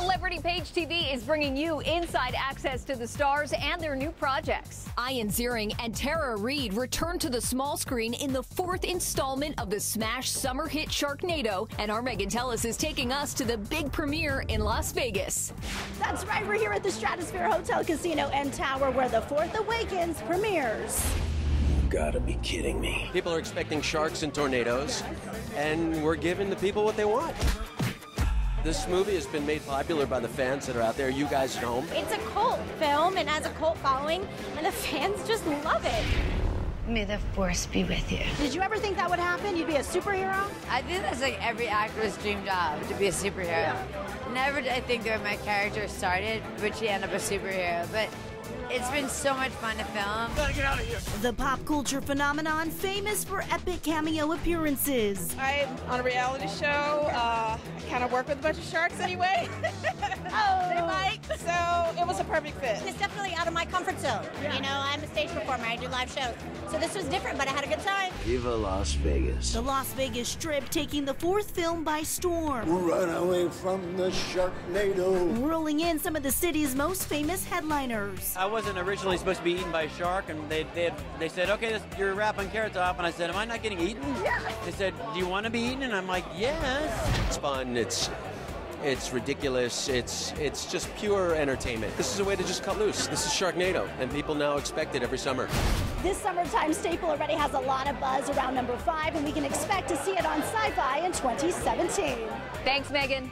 Celebrity Page TV is bringing you inside access to the stars and their new projects. Ian Ziering and Tara Reid return to the small screen in the fourth installment of the smash summer hit Sharknado, and our Megan Telles is taking us to the big premiere in Las Vegas. That's right, we're here at the Stratosphere Hotel, Casino, and Tower where The Fourth Awakens premieres. You gotta be kidding me. People are expecting sharks and tornadoes, and we're giving the people what they want. This movie has been made popular by the fans that are out there, you guys at home. It's a cult film and has a cult following, and the fans just love it. May the force be with you. Did you ever think that would happen? You'd be a superhero? I think that's like every actor's dream job to be a superhero. Yeah. Never did I think that my character started, but she ended up a superhero. But it's been so much fun to film. Gotta get out of here. The pop culture phenomenon famous for epic cameo appearances. I'm on a reality show. Uh, I kind of work with a bunch of sharks anyway. oh, they like. So it was a perfect fit. It's definitely out of my comfort zone. Yeah. You know, I'm a stage performer. I do live shows. So this was different, but I had a good time. Viva Las Vegas. The Las Vegas Strip taking the fourth film by storm. Run away from the Sharknado. Rolling in some of the city's most famous headliners. I wasn't originally supposed to be eaten by a shark, and they they, had, they said, okay, this, you're wrapping carrots off, and I said, am I not getting eaten? Yeah. They said, do you want to be eaten? And I'm like, yes. It's fun. It's it's ridiculous. It's it's just pure entertainment. This is a way to just cut loose. This is Sharknado, and people now expect it every summer. This summertime staple already has a lot of buzz around number five, and we can expect to see it on Syfy in 2017. Thanks, Megan.